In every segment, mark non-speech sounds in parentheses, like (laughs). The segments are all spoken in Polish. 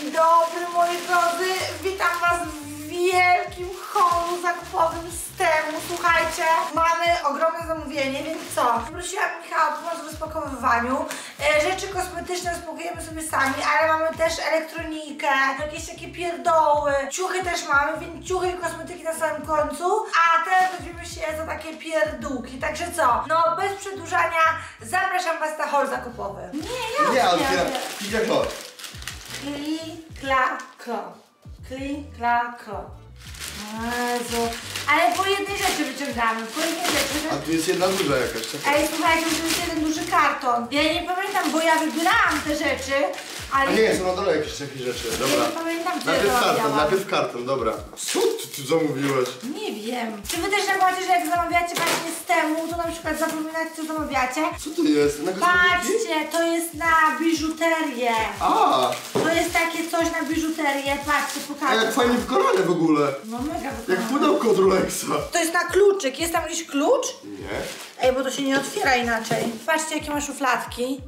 Dzień dobry moi drodzy, witam was w wielkim holu zakupowym z temu. Słuchajcie, mamy ogromne zamówienie, więc co? Poprosiłam Michała o pomoc w rozpakowywaniu. E, rzeczy kosmetyczne spakujemy sobie sami, ale mamy też elektronikę, jakieś takie pierdoły. Ciuchy też mamy, więc ciuchy i kosmetyki na samym końcu. A teraz weźmiemy się za takie pierdółki. Także co? No bez przedłużania zapraszam was na hol zakupowy. Nie, ja Nie, otwieram. wiem. Idzie kto? clic clac, clic clac. Jezu. Ale po jednej rzeczy wyciągamy, po jednej rzeczy. A tu jest jedna duża jakaś. czekaj. Ej, słuchajcie, to jest jeden duży karton. Ja nie pamiętam, bo ja wybierałam te rzeczy, ale... A nie, są na dole jakieś takie rzeczy. Ja Dobra. nie pamiętam, ja Najpierw karton, zamawiałam. najpierw karton, dobra. Co ty tu zamówiłeś? Nie wiem. Czy wy też macie, że jak zamawiacie właśnie z temu, to na przykład zapominacie, co zamawiacie? Co to jest? Na kosmetyki? Patrzcie, to jest na biżuterię. A, To jest takie coś na biżuterię. Patrzcie, a pokażę. jak fajnie wykonane w ogóle. No mega Jak wykonane. pudełko od Rolexa. To jest na kluczyk. Jest tam jakiś klucz? Nie. Ej, bo to się nie otwiera inaczej. Patrzcie, jakie ma szufladki.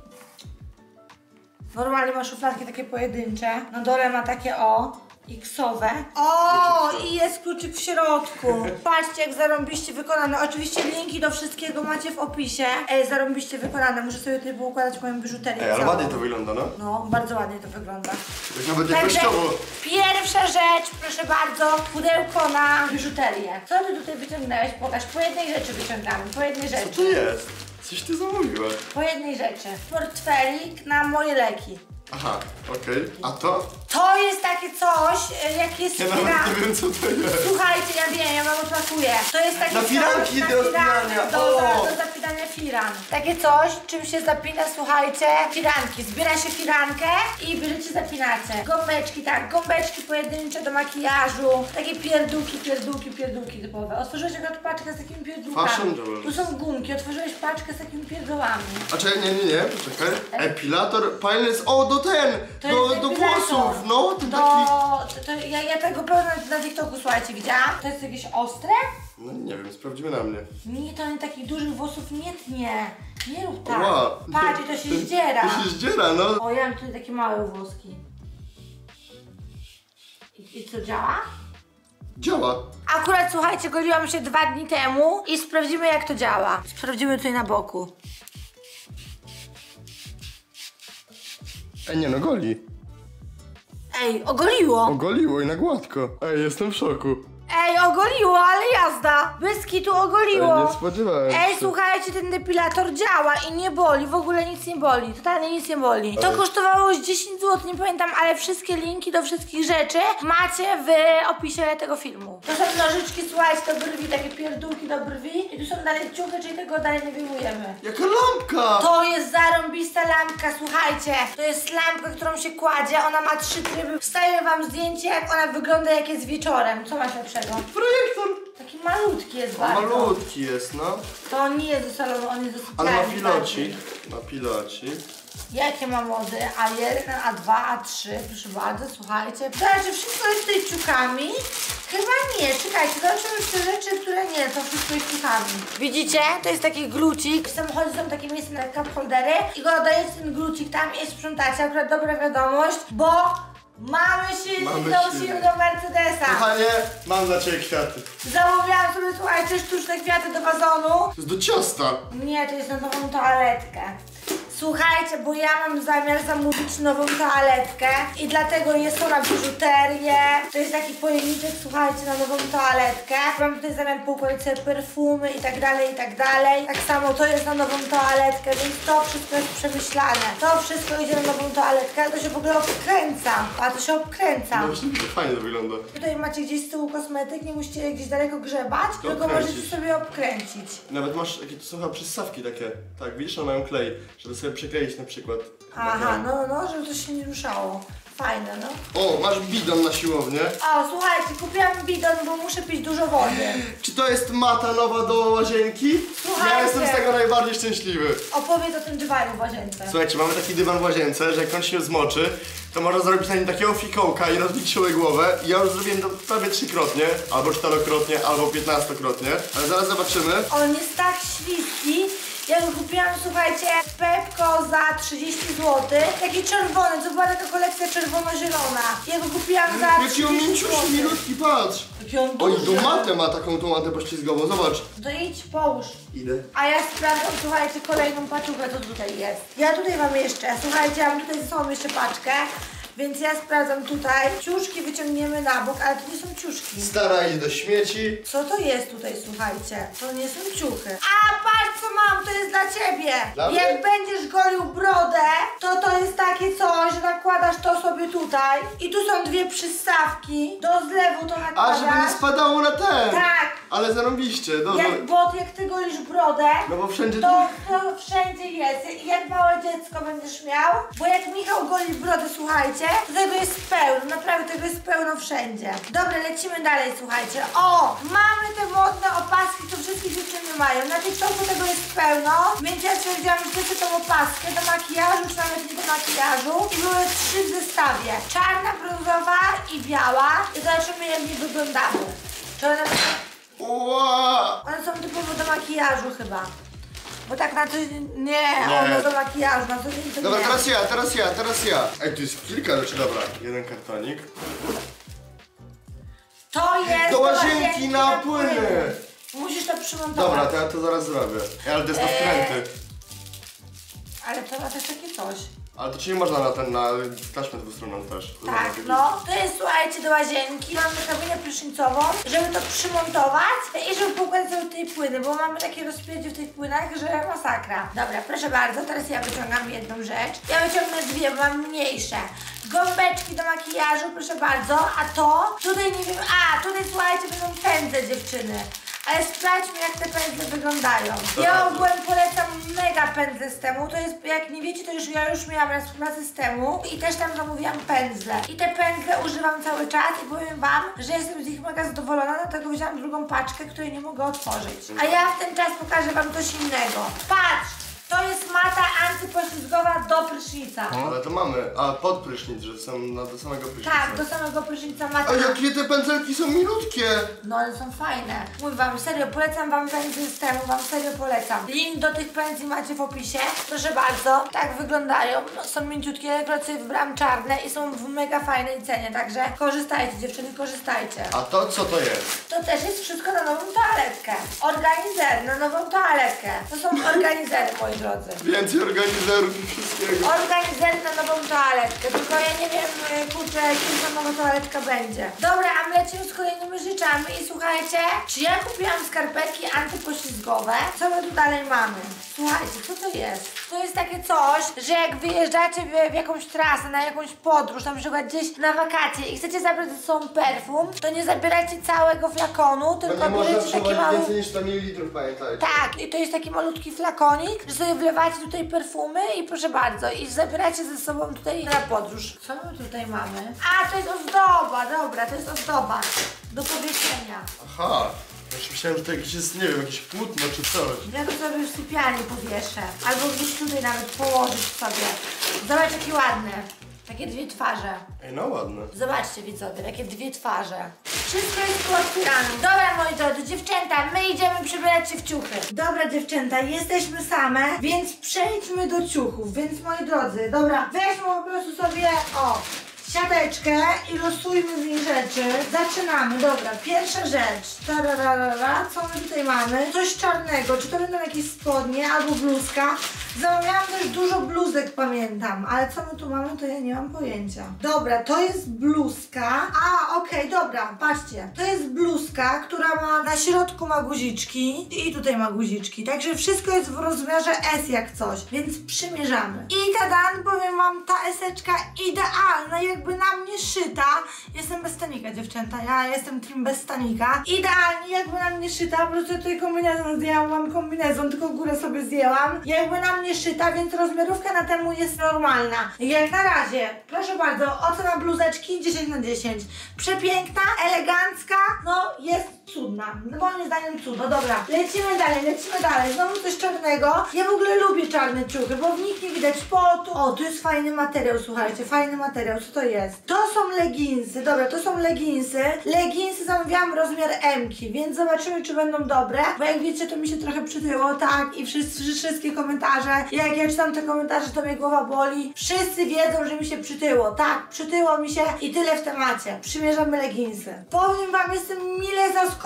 Normalnie ma szufladki takie pojedyncze. Na dole ma takie o. X-owe. O, i jest kluczyk w środku. (laughs) Patrzcie, jak zarąbiście wykonane. Oczywiście linki do wszystkiego macie w opisie. Ej, zarąbiście wykonane. Muszę sobie tutaj poukładać moją biżuterię. Ej, ale całą. ładnie to wygląda, no. No, bardzo ładnie to wygląda. Tak nawet jakościowo. pierwsza rzecz, proszę bardzo, pudełko na biżuterię. Co ty tutaj wyciągnąłeś? Pokaż, po jednej rzeczy wyciągamy, po jednej Co rzeczy. to jest? Coś ty zamówiłaś. Po jednej rzeczy. Portfelik na moje leki. Aha, okej. A to? To jest takie coś, e, jak jest Ja nawet nie wiem co to jest. Słuchajcie, ja wiem, ja wam odpakuję. To jest takie Na coś firanki do firany, spinania, Do, o! do zapinania firan. Takie coś, czym się zapina, słuchajcie, firanki. Zbiera się firankę i bierzecie, zapinacie. Gąbeczki, tak, gąbeczki pojedyncze do makijażu. Takie pierdółki, pierdółki, pierdółki typowe. Otworzyłeś akurat paczkę z takimi pierdółkami. Fashion jewelry. Tu są gumki, otworzyłeś paczkę z takimi pierdołami. A czekaj, nie, nie, nie, poczekaj. Epilator, pilot, o, do ten, To do, jest do włosów, no, ten Do, taki... to, ja, ja tego pełno na TikToku, słuchajcie, widziałam. To jest jakieś ostre? No nie wiem, sprawdzimy na mnie. Nie, to nie takich dużych włosów nie tnie. Nie rób tak. Ła. Patrz, to się zdziera. To się zdziera, no. O, ja mam tutaj takie małe włoski. I, I co, działa? Działa. Akurat, słuchajcie, goliłam się dwa dni temu i sprawdzimy, jak to działa. Sprawdzimy tutaj na boku. Ej, nie no, goli. Ej, ogoliło. Ogoliło i na gładko. Ej, jestem w szoku. Ej, ogoliło, ale jazda. Bez kitu ogoliło. Ej, nie spodziewałem Ej, się. słuchajcie, ten depilator działa i nie boli, w ogóle nic nie boli, totalnie nic nie boli. To kosztowało z 10 zł, nie pamiętam, ale wszystkie linki do wszystkich rzeczy macie w opisie tego filmu. To są nożyczki, słuchajcie, do brwi, takie pierdółki do brwi i tu są dalej ciuchy, czyli tego dalej nie wyjmujemy. Jaka lampka! To jest zarąbista lampka, słuchajcie. To jest lampka, którą się kładzie, ona ma trzy tryby. Wstawię wam zdjęcie, jak ona wygląda, jak jest wieczorem. Co masz lepszego? Projektor! Taki malutki jest bardzo. malutki jest, no. To nie jest do salonu, on jest do Ale sypialni. ma pilocik. Ma pilocik. Jakie ma mody? A1, A2, A3, proszę bardzo, słuchajcie. Znaczy, wszystko jest tutaj ciukami? Chyba nie, czekajcie, zobaczymy te rzeczy, które nie, to wszystko jest ciukami. Widzicie? To jest taki glucik. W samochodzie są takie miejsca na cup holdery i go dajecie ten glucik tam i sprzątacie. Akurat dobra wiadomość, bo mamy silnik Mamy do silnik. Mercedesa. Kochanie, mam dla ciebie kwiaty. Zamówiłam sobie, słuchajcie, sztuczne kwiaty do wazonu. To jest do ciasta. Nie, to jest na nową toaletkę. Słuchajcie, bo ja mam zamiar zamówić nową toaletkę i dlatego jest to na biżuterię. To jest taki pojemniczek, słuchajcie, na nową toaletkę. Mam tutaj zamiar poukładać sobie perfumy i tak dalej, i tak dalej. Tak samo to jest na nową toaletkę, więc to wszystko jest przemyślane. To wszystko idzie na nową toaletkę, ale to się w ogóle obkręca. A to się obkręca. No właśnie, to fajnie to wygląda. Tutaj macie gdzieś z tyłu kosmetyk, nie musicie gdzieś daleko grzebać, tylko obkręcić. możecie sobie obkręcić. Nawet masz takie, to są chyba przystawki takie. Tak, widzisz, one mają klej, żeby sobie przykleić na przykład. Aha, no, no, no, żeby to się nie ruszało. Fajne, no. O, masz bidon na siłownię. O, słuchajcie, kupiłam bidon, bo muszę pić dużo wody. Czy to jest mata nowa do łazienki? Słuchajcie. Ja jestem z tego najbardziej szczęśliwy. Opowiedz o tym dywanu w łazience. Słuchajcie, mamy taki dywan w łazience, że jak on się zmoczy, to można zrobić na nim takiego fikołka i rozbić sobie głowę. I ja już zrobiłem to prawie trzykrotnie, albo czterokrotnie, albo piętnastokrotnie. Ale zaraz zobaczymy. On jest tak śliski Ja go kupiłam, słuchajcie, Pepko za 30 zł. Taki czerwony, to była taka kolekcja czerwono-zielona. Ja go kupiłam za Jaki 30 on mięciusi, zł. milutki, patrz. Jaki on Oj, duży. tomatę ma taką tomatę poślizgową, zobacz. To idź, połóż. Idę. A ja sprawdzam, słuchajcie, kolejną paczuchę, co tutaj jest. Ja tutaj mam jeszcze, słuchajcie, ja mam tutaj ze sobą jeszcze paczkę, więc ja sprawdzam tutaj. Ciuszki wyciągniemy na bok, ale to nie są ciuszki. Stara idzie do śmieci. Co to jest tutaj, słuchajcie? To nie są ciuchy. A, patrz co mam, to jest dla ciebie. Dla mnie? Jak będziesz golił brodę, to to jest takie coś, że nakładasz to sobie tutaj i tu są dwie przystawki. Do zlewu to A, nakładasz. żeby nie spadało na ten. Tak. Ale zarobiście, dobrze. Jak, bo jak ty golisz brodę, No bo wszędzie to, to wszędzie jest. I jak małe dziecko będziesz miał, bo jak Michał goli brodę, słuchajcie, to tego jest pełno, naprawdę tego jest pełno wszędzie. Dobra, lecimy dalej, słuchajcie. O, mamy te modne opaski, co wszystkie dziewczyny mają. Na TikToku tego jest pełno, więc ja stwierdziłam, że chcę tą opaskę do makijażu, czy nawet nie do makijażu. I były trzy w zestawie. Czarna, brązowa i biała. I zobaczymy, jak mi wyglądały. Czy one... One są typowo do makijażu chyba. Bo tak na co dzień... Nie, Nie. one do makijażu, na co dzień to Dobra, nie. teraz ja, teraz ja, teraz ja. Ej, tu jest kilka rzeczy, dobra. Jeden kartonik. To jest Do łazienki na płyny. Musisz to przymontować. Dobra, to ja to zaraz zrobię. Ej, Ale to jest na Eee. wkręty. Ale to ma też takie coś. Ale to ci nie można na ten, na taśmę dwustronną też. Tak, no. To jest, słuchajcie, do łazienki. Mamy kabinę prysznicową, żeby to przymontować i żeby poukładać sobie tutaj płyny, bo mamy takie rozpierdzie w tych płynach, że masakra. Dobra, proszę bardzo, teraz ja wyciągam jedną rzecz. Ja wyciągnę dwie, bo mam mniejsze. Gąbeczki do makijażu, proszę bardzo, a to, tutaj nie wiem, a, tutaj słuchajcie, będą pędze dziewczyny. Ale sprawdźmy jak te pędzle wyglądają. Ja ogółem polecam mega pędzle z temu. To jest, jak nie wiecie, to już ja już miałam raz współpracę z temu i też tam zamówiłam pędzle. I te pędzle używam cały czas i powiem wam, że jestem z nich mega zadowolona, dlatego wziąłam drugą paczkę, której nie mogę otworzyć. A ja w ten czas pokażę wam coś innego. Patrz! To jest mata antypoślizgowa do prysznica. Ale to mamy. A pod prysznic, że na, do samego prysznica. Tak, do samego prysznica mata. A jakie te pędzelki są milutkie! No ale są fajne. Mówię wam, serio, polecam wam pędzle z temu, wam serio polecam. Link do tych pędzli macie w opisie. Proszę bardzo, tak wyglądają. No, są mięciutkie, sobie wybrałam czarne i są w mega fajnej cenie, także korzystajcie dziewczyny, korzystajcie. A to co to jest? To też jest wszystko na nową toaletkę. Organizer na nową toaletkę. To są organizery, moi drodzy. Więcej organizerów i wszystkiego. Organizer na nową toaletkę, tylko ja nie wiem, y, kurczę, kiedy ta nowa toaletka będzie. Dobra, a my lecimy z kolejnymi rzeczami i słuchajcie, czy ja kupiłam skarpetki antypoślizgowe? Co my tu dalej mamy? Słuchajcie, co to jest? To jest takie coś, że jak wyjeżdżacie w, w jakąś trasę, na jakąś podróż, na przykład gdzieś na wakacje i chcecie zabrać ze sobą perfum, to nie zabierajcie całego flakonu, tylko bierzecie taki mały... więcej niż 100 ml, pamiętajcie. Tak, i to jest taki malutki flakonik, że sobie wlewacie tutaj perfumy i proszę bardzo, i zabieracie ze sobą tutaj na podróż. Co my tutaj mamy? A, to jest ozdoba, dobra, to jest ozdoba do powieszenia. Aha. Ja myślałem, że to jakieś jest, nie wiem, jakieś płótno czy coś. Ja to sobie w sypialni powieszę, albo gdzieś tutaj nawet położyć sobie. Zobacz, jakie ładne. Takie dwie twarze. Ej, no ładne. Zobaczcie widzowie, takie dwie twarze. Wszystko jest pootwierane. Dobra moi drodzy, dziewczęta, my idziemy przybierać się w ciuchy. Dobra dziewczęta, jesteśmy same, więc przejdźmy do ciuchów. Więc moi drodzy, dobra, weźmy po prostu sobie, o, siateczkę i losujmy z niej rzeczy. Zaczynamy, dobra, pierwsza rzecz. Tararara, co my tutaj mamy? Coś czarnego, czy to będą jakieś spodnie albo bluzka? Zamawiałam też dużo bluzek, pamiętam, ale co my tu mamy, to ja nie mam pojęcia. Dobra, to jest bluzka. A, okej, dobra, patrzcie. To jest bluzka, która ma, na środku ma guziczki i tutaj ma guziczki, także wszystko jest w rozmiarze S jak coś, więc przymierzamy. I tadan, powiem wam, ta eseczka idealna, jakby na mnie szyta. Jestem bez stanika, dziewczęta, ja jestem team bez stanika. Idealnie, jakby na mnie szyta, po prostu tutaj kombinezon zdjęłam, mam kombinezon, tylko górę sobie zdjęłam. Jakby na mnie szyta, więc rozmiarówka na temu jest normalna. Jak na razie, proszę bardzo, ocena bluzeczki 10 na 10. Przepiękna, elegancka, no jest cudna. Moim zdaniem cud. No dobra, lecimy dalej, lecimy dalej. Znowu coś czarnego. Ja w ogóle lubię czarne ciuchy, bo w nich nie widać potu. O, tu jest fajny materiał, słuchajcie, fajny materiał. Co to jest? To są leginsy. Dobra, to są leginsy. Leginsy zamówiłam rozmiar M-ki, więc zobaczymy, czy będą dobre. Bo jak wiecie, to mi się trochę przytyło, tak? I wszyscy, wszystkie komentarze. Jak ja czytam te komentarze, to mnie głowa boli. Wszyscy wiedzą, że mi się przytyło. Tak, przytyło mi się i tyle w temacie. Przymierzamy leginsy. Powiem wam, jestem mile zaskoczona.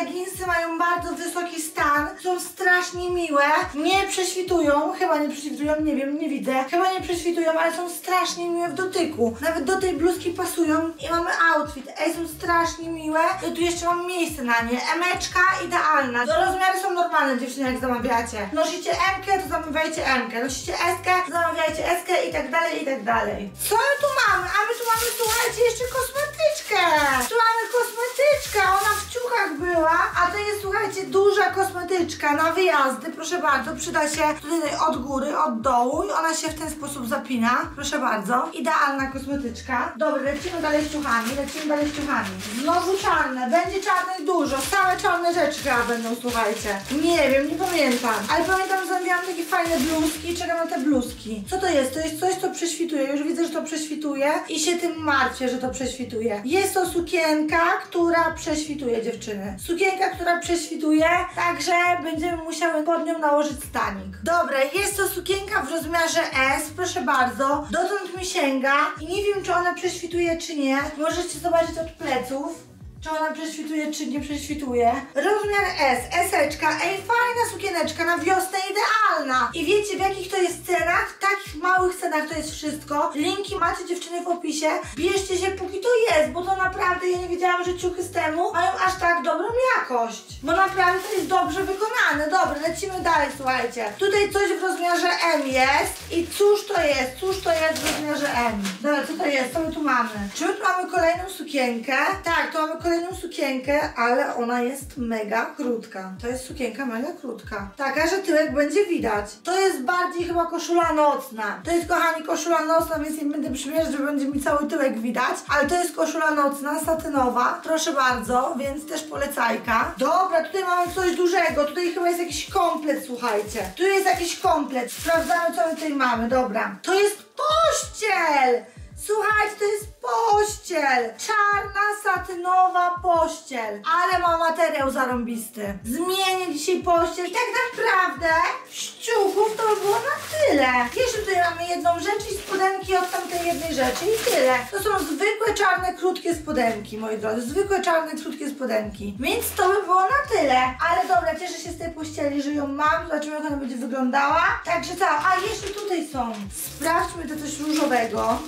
Leginsy mają bardzo wysoki stan. Są strasznie miłe. Nie prześwitują. Chyba nie prześwitują, nie wiem, nie widzę. Chyba nie prześwitują, ale są strasznie miłe w dotyku. Nawet do tej bluzki pasują i mamy outfit. Ej, są strasznie miłe. I tu jeszcze mam miejsce na nie. Emeczka idealna. Do rozmiary są normalne, dziewczyny, jak zamawiacie. Nosicie M-kę, to zamawiajcie M-kę. Nosicie S-kę, zamawiajcie S-kę i tak dalej, i tak dalej. Co my tu mamy? A my tu mamy, słuchajcie, jeszcze kosmetyczkę. Tu mamy kosmetyczkę. Ona w ciuchach była, a to jest, słuchajcie, duża kosmetyczka na wyjazdy. Proszę bardzo, przyda się tutaj od góry, od dołu i ona się w ten sposób zapina. Proszę bardzo. Idealna kosmetyczka. Dobra, lecimy dalej z ciuchami, lecimy dalej z ciuchami. Znowu czarne, będzie czarnych dużo. Same czarne rzeczy chyba będą, słuchajcie. Nie wiem, nie pamiętam. Ale pamiętam, że zamówiłam takie fajne bluzki i czekam na te bluzki. Co to jest? To jest coś, co prześwituje. Już widzę, że to prześwituje i się tym martwię, że to prześwituje. Jest to sukienka, która prześwituje, dziewczyny. Sukienka, która prześwituje, także będziemy musiały pod nią nałożyć stanik. Dobra, jest to sukienka w rozmiarze S, proszę bardzo. Dotąd mi sięga i nie wiem, czy ona prześwituje, czy nie. Możecie zobaczyć od pleców. Czy ona prześwituje, czy nie prześwituje? Rozmiar S, eseczka, ej, fajna sukieneczka na wiosnę, idealna. I wiecie, w jakich to jest cenach? W takich małych cenach to jest wszystko. Linki macie dziewczyny w opisie. Bierzcie się, póki to jest, bo to naprawdę, ja nie wiedziałam, że ciuchy z temu mają aż tak dobrą jakość. Bo naprawdę to jest dobrze wykonane. Dobra, lecimy dalej, słuchajcie. Tutaj coś w rozmiarze M jest. I cóż to jest? Cóż to jest w rozmiarze M? Dobra, co to jest? Co my tu mamy? Czy my tu mamy kolejną sukienkę? Tak, tu mamy kolejną sukienkę, ale ona jest mega krótka. To jest sukienka mega krótka. Taka, że tyłek będzie widać. To jest bardziej chyba koszula nocna. To jest, kochani, koszula nocna, więc nie będę przymierzać, że będzie mi cały tyłek widać. Ale to jest koszula nocna, satynowa. Proszę bardzo, więc też polecajka. Dobra, tutaj mamy coś dużego. Tutaj chyba jest jakiś komplet, słuchajcie. Tu jest jakiś komplet. Sprawdzamy, co my tutaj mamy. Dobra. To jest pościel! Słuchajcie, to jest pościel! Czarna, satynowa pościel. Ale ma materiał zarąbisty. Zmienię dzisiaj pościel i tak naprawdę ściuchów to by było na tyle. Jeszcze tutaj mamy jedną rzecz i spodenki od tamtej jednej rzeczy i tyle. To są zwykłe czarne, krótkie spodenki, moi drodzy. Zwykłe czarne, krótkie spodenki. Więc to by było na tyle. Ale dobra, cieszę się z tej pościeli, że ją mam. Zobaczymy, jak ona będzie wyglądała. Także co? A jeszcze tutaj są. Sprawdźmy to coś różowego.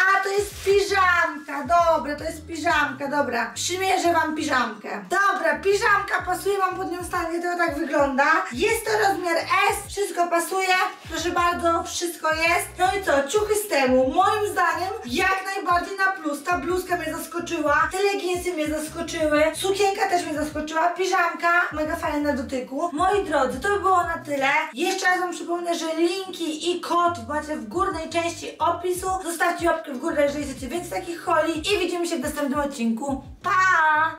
A, to jest piżamka, dobra, to jest piżamka, dobra. Przymierzę wam piżamkę. Dobra, piżamka pasuje wam pod nią stanie, to tak wygląda. Jest to rozmiar S, wszystko pasuje, proszę bardzo, wszystko jest. No i co, ciuchy z temu, moim zdaniem jak najbardziej na plus. Ta bluzka mnie zaskoczyła, te leginsy mnie zaskoczyły, sukienka też mnie zaskoczyła, piżamka, mega fajna na dotyku. Moi drodzy, to by było na tyle. Jeszcze raz wam przypomnę, że linki i kod macie w górnej części opisu. Zostawcie łapkę w górę, jeżeli chcecie więcej takich holi i widzimy się w następnym odcinku. Pa!